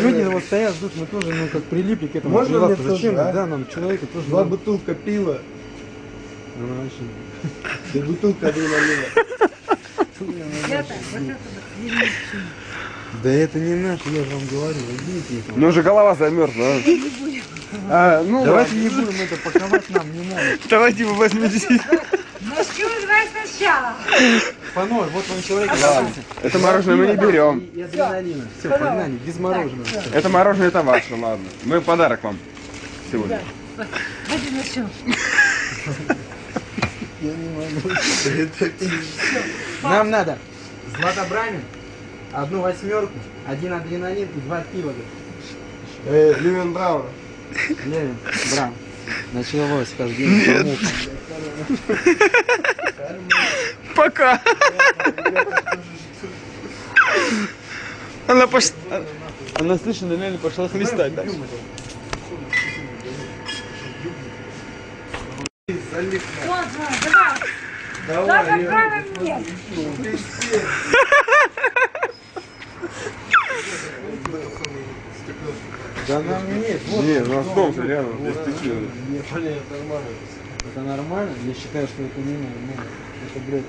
Люди вот стоят, ждут, мы тоже, ну, как прилипли к этому. Можно мне тоже, Зачем? а? Да, нам человека тоже Два надо. бутылка пива, Ну, вообще. да бутылка это вот. Да это не наш, я же вам говорю, их. Ну уже голова замерзла. а. А, ну Давайте не будем это паковать нам, не надо. Давайте вы возьмите. Ночью давай сначала. Ноль, вот вам человек. Это мороженое мы не берем. И, и адреналина. Все, погнали, без мороженого. Это мороженое это ваше, ладно. Мы подарок вам сегодня. Пойди начнем. Нам надо златобрамин, одну восьмерку, один адреналин и два пива. Э, Левин Браун. Левин, брам. Началось хождение. Пока. Она пош... Она слышно, наверное, пошла хлестать дальше. Вот, давай. Давай, нет. Да нам нет, вот. Не, у нас дом рядом, здесь ты че? Не, понятно, нормально. Это нормально? Я считаю, что это не нормально. Это, блядь,